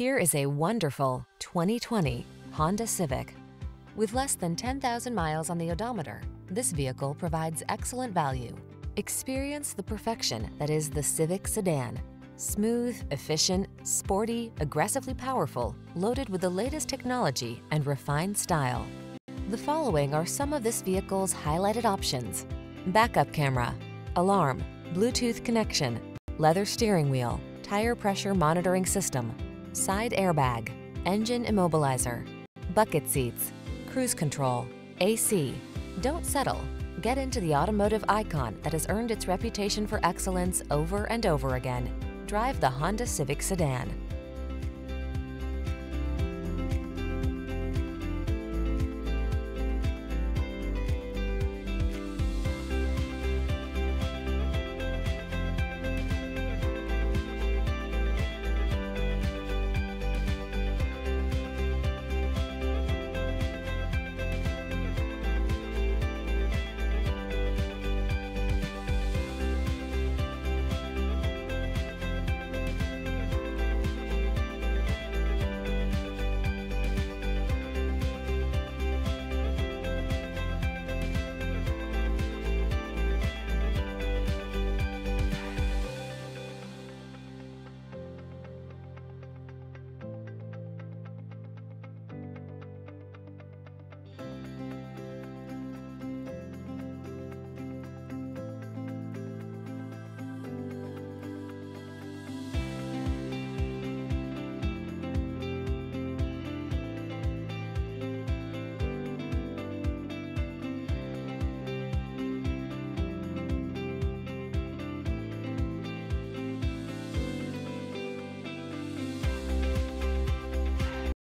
Here is a wonderful 2020 Honda Civic. With less than 10,000 miles on the odometer, this vehicle provides excellent value. Experience the perfection that is the Civic sedan. Smooth, efficient, sporty, aggressively powerful, loaded with the latest technology and refined style. The following are some of this vehicle's highlighted options. Backup camera, alarm, Bluetooth connection, leather steering wheel, tire pressure monitoring system, side airbag, engine immobilizer, bucket seats, cruise control, AC. Don't settle. Get into the automotive icon that has earned its reputation for excellence over and over again. Drive the Honda Civic Sedan.